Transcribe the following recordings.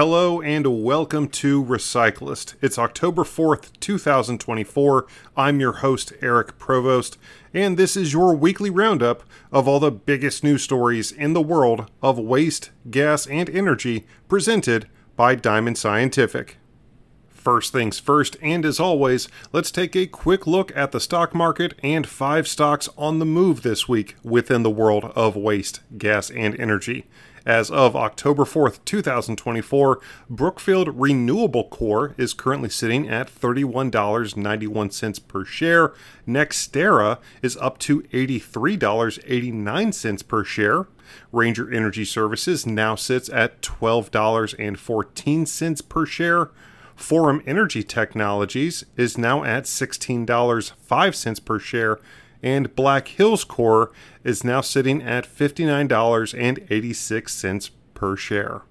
Hello and welcome to Recyclist. It's October 4th, 2024. I'm your host, Eric Provost, and this is your weekly roundup of all the biggest news stories in the world of waste, gas, and energy presented by Diamond Scientific. First things first, and as always, let's take a quick look at the stock market and five stocks on the move this week within the world of waste, gas, and energy. As of October 4th, 2024, Brookfield Renewable Corp is currently sitting at $31.91 per share. NextEra is up to $83.89 per share. Ranger Energy Services now sits at $12.14 per share. Forum Energy Technologies is now at $16.05 per share and Black Hills Corp is now sitting at $59.86 per share.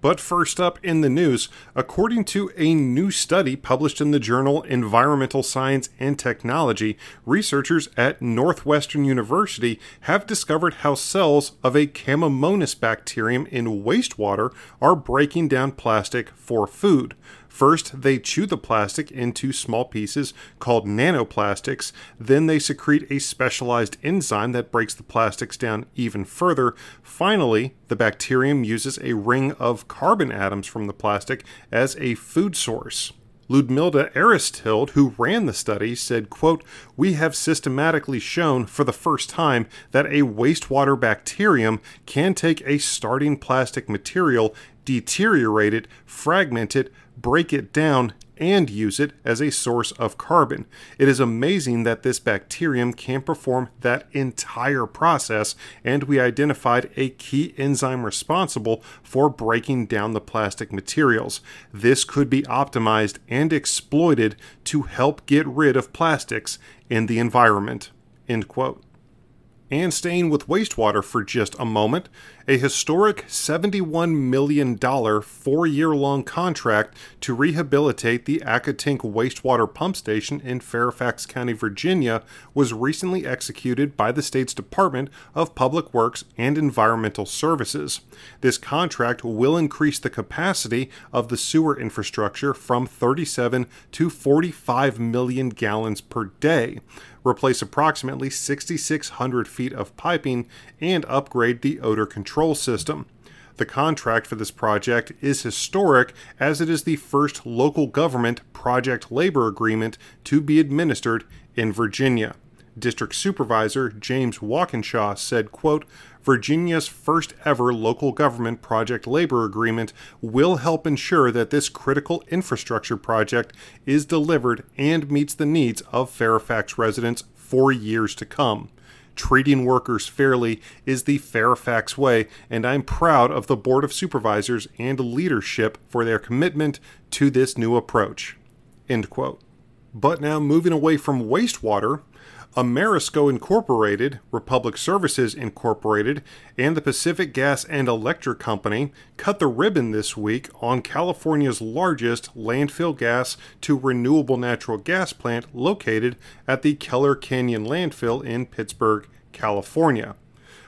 But first up in the news, according to a new study published in the journal Environmental Science and Technology, researchers at Northwestern University have discovered how cells of a Comamonas bacterium in wastewater are breaking down plastic for food. First, they chew the plastic into small pieces called nanoplastics. Then they secrete a specialized enzyme that breaks the plastics down even further. Finally, the bacterium uses a ring of carbon atoms from the plastic as a food source. Ludmilla Aristilde, who ran the study, said, quote, We have systematically shown for the first time that a wastewater bacterium can take a starting plastic material, deteriorate it, fragment it, break it down, and use it as a source of carbon. It is amazing that this bacterium can perform that entire process, and we identified a key enzyme responsible for breaking down the plastic materials. This could be optimized and exploited to help get rid of plastics in the environment. End quote. And staying with wastewater for just a moment, a historic $71 million four year long contract to rehabilitate the Accotink wastewater pump station in Fairfax County, Virginia, was recently executed by the state's Department of Public Works and Environmental Services. This contract will increase the capacity of the sewer infrastructure from 37 to 45 million gallons per day replace approximately 6,600 feet of piping, and upgrade the odor control system. The contract for this project is historic as it is the first local government project labor agreement to be administered in Virginia. District Supervisor James Walkinshaw said, quote, Virginia's first ever local government project labor agreement will help ensure that this critical infrastructure project is delivered and meets the needs of Fairfax residents for years to come. Treating workers fairly is the Fairfax way, and I'm proud of the Board of Supervisors and leadership for their commitment to this new approach. End quote. But now moving away from wastewater, Ameresco Incorporated, Republic Services Incorporated, and the Pacific Gas and Electric Company cut the ribbon this week on California's largest landfill gas to renewable natural gas plant located at the Keller Canyon Landfill in Pittsburg, California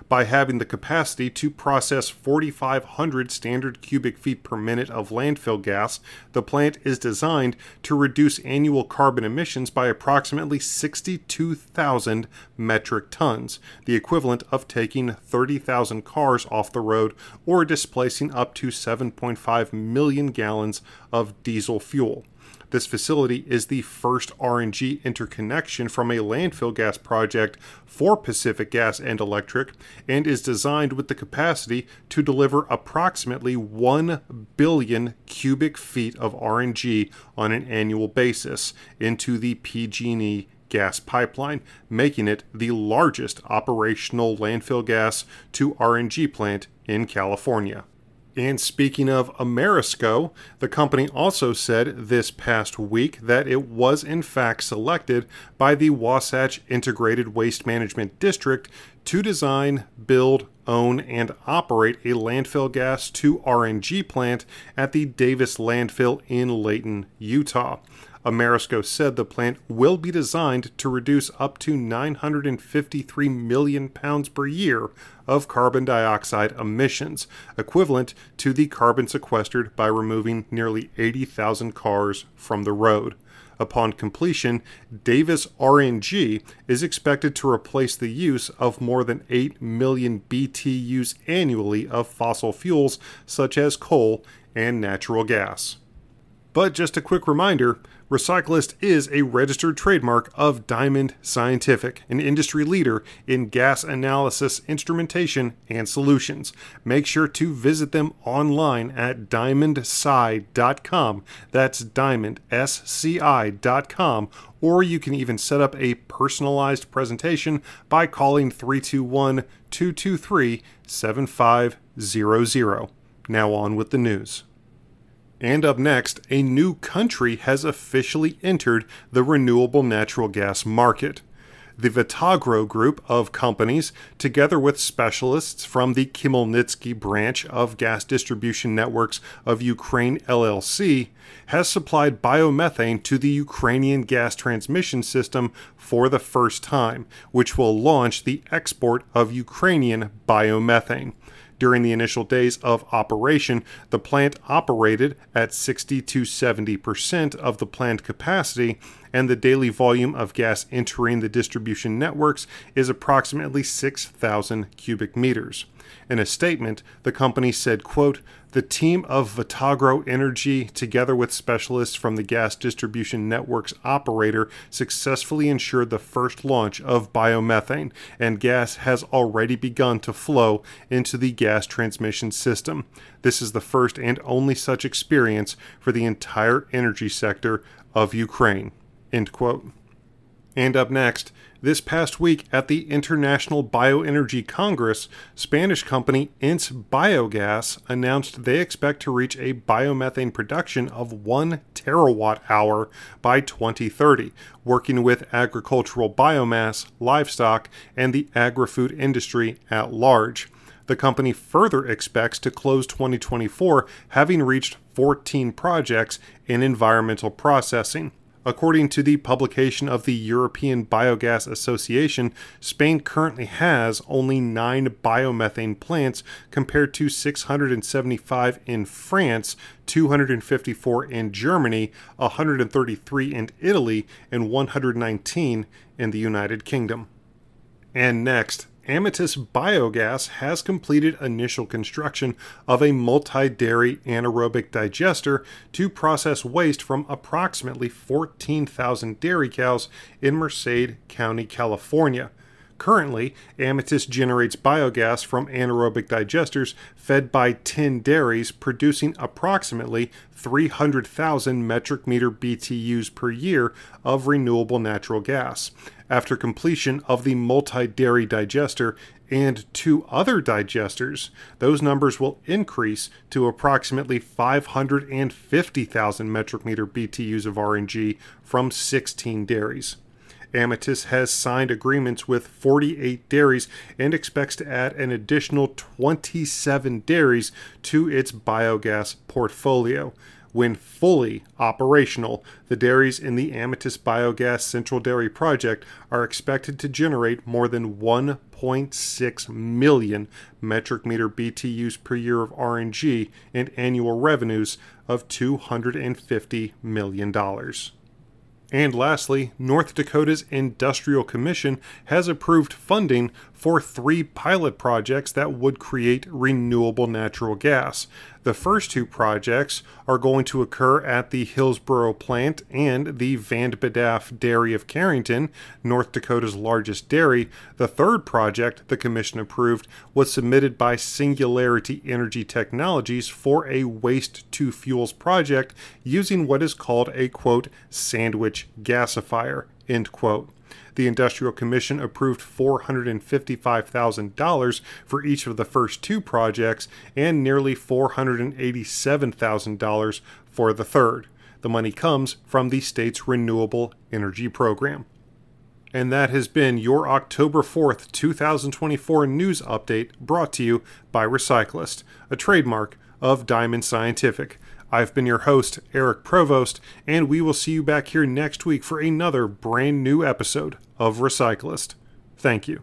by having the capacity to process 4,500 standard cubic feet per minute of landfill gas, the plant is designed to reduce annual carbon emissions by approximately 62,000 metric tons, the equivalent of taking 30,000 cars off the road or displacing up to 7.5 million gallons of diesel fuel. This facility is the first RNG interconnection from a landfill gas project for Pacific Gas and Electric and is designed with the capacity to deliver approximately 1 billion cubic feet of RNG on an annual basis into the PG&E gas pipeline, making it the largest operational landfill gas to RNG plant in California. And speaking of Ameresco, the company also said this past week that it was in fact selected by the Wasatch Integrated Waste Management District to design, build, own, and operate a landfill gas to RNG plant at the Davis landfill in Layton, Utah. Ameresco said the plant will be designed to reduce up to 953 million pounds per year of carbon dioxide emissions, equivalent to the carbon sequestered by removing nearly 80,000 cars from the road. Upon completion, Davis RNG is expected to replace the use of more than 8 million BTUs annually of fossil fuels such as coal and natural gas. But just a quick reminder Recyclist is a registered trademark of Diamond Scientific, an industry leader in gas analysis instrumentation and solutions. Make sure to visit them online at diamondsci.com. That's diamondsci.com. Or you can even set up a personalized presentation by calling 321 223 7500. Now on with the news. And up next, a new country has officially entered the renewable natural gas market. The Vitagro group of companies, together with specialists from the Khmelnytsky branch of Gas Distribution Networks of Ukraine LLC, has supplied biomethane to the Ukrainian gas transmission system for the first time, which will launch the export of Ukrainian biomethane. During the initial days of operation, the plant operated at 60 to 70% of the planned capacity, and the daily volume of gas entering the distribution networks is approximately 6,000 cubic meters. In a statement, the company said, quote, the team of Vitagro Energy, together with specialists from the gas distribution network's operator, successfully ensured the first launch of biomethane, and gas has already begun to flow into the gas transmission system. This is the first and only such experience for the entire energy sector of Ukraine. End quote. And up next, this past week at the International Bioenergy Congress, Spanish company Ence Biogas announced they expect to reach a biomethane production of 1 terawatt hour by 2030, working with agricultural biomass, livestock, and the agri food industry at large. The company further expects to close 2024 having reached 14 projects in environmental processing. According to the publication of the European Biogas Association, Spain currently has only nine biomethane plants compared to 675 in France, 254 in Germany, 133 in Italy, and 119 in the United Kingdom. And next, Ametys Biogas has completed initial construction of a multi dairy anaerobic digester to process waste from approximately 14,000 dairy cows in Merced County, California. Currently, Amethyst generates biogas from anaerobic digesters fed by 10 dairies, producing approximately 300,000 metric meter BTUs per year of renewable natural gas. After completion of the multi dairy digester and two other digesters, those numbers will increase to approximately 550,000 metric meter BTUs of RNG from 16 dairies. Ametys has signed agreements with 48 dairies and expects to add an additional 27 dairies to its biogas portfolio. When fully operational, the dairies in the Ametys Biogas Central Dairy Project are expected to generate more than 1.6 million metric meter BTUs per year of RNG and annual revenues of $250 million. And lastly, North Dakota's Industrial Commission has approved funding for three pilot projects that would create renewable natural gas. The first two projects are going to occur at the Hillsboro plant and the Vandebedaf Dairy of Carrington, North Dakota's largest dairy. The third project the Commission approved was submitted by Singularity Energy Technologies for a waste to fuels project using what is called a quote sandwich gasifier end quote the Industrial Commission approved $455,000 for each of the first two projects and nearly $487,000 for the third. The money comes from the state's Renewable Energy Program. And that has been your October 4th, 2024 news update brought to you by Recyclist, a trademark of Diamond Scientific. I've been your host, Eric Provost, and we will see you back here next week for another brand new episode of Recyclist. Thank you.